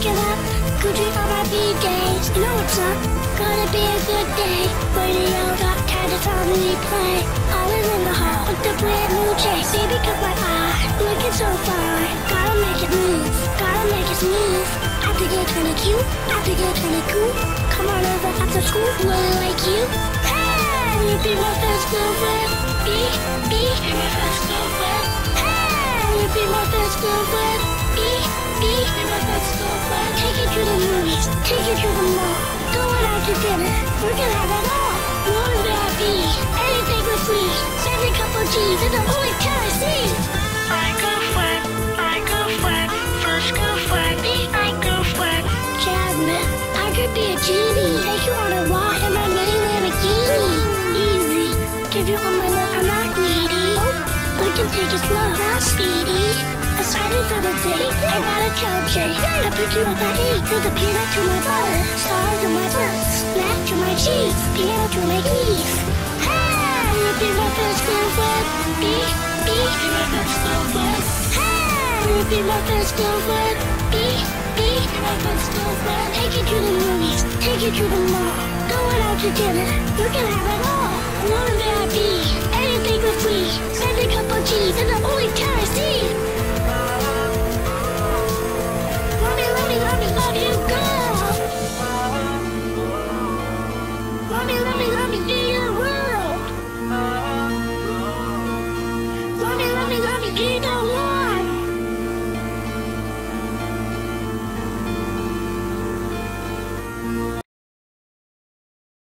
Gucci on my B-days. You know what's up? Gonna be a good day. Radio got kind of family play. Always in the hall with the brand new J. Baby, cut my eye. Looking so far. Gotta make it move. Gotta make it smooth. I think you're kinda cute. I think you're kinda cool. Come on over after school. Really like you. Hey, you be my first girlfriend. Be, be, be my first girlfriend. Hey, you be my first girlfriend. Take you to the mall. Going out to dinner. We're gonna have it all. That be? Anything free. Send a couple of G's and the only time I see. My girlfriend, my girlfriend, first girlfriend, be my girlfriend. Jasmine, I could be a genie. Take you on a walk in my mini Lamborghini. Easy, give you all my can take it slow, not speedy. Excited for the date, I got a cupcake. I pick you up at eight, with a peanut to my butter, stars in my butt, snack to my cheese, piano to my keys. Hey, you be my first girlfriend. Be, be, be my first girlfriend. Hey, you be my first girlfriend. Be, be, be my first girlfriend. Take you to the movies, take you to the mall, going out to dinner. You can have it all. What a couple きだ